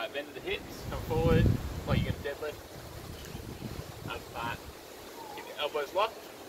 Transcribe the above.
Alright, bend to the hips, come forward, like you're going to deadlift. Up back. Keep your elbows locked.